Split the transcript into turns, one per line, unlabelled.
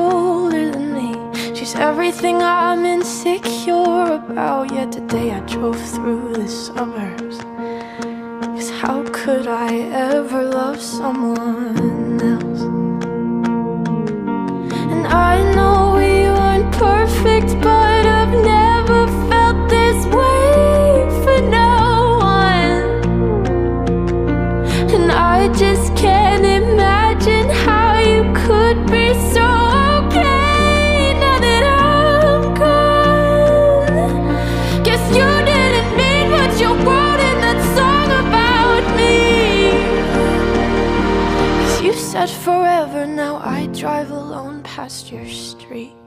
older than me. She's everything I'm insecure about. Yet today I drove through the suburbs. Cause how could I ever love someone else? And I know we weren't perfect, but I've never felt this way for no one. And I just said forever, now I drive alone past your street.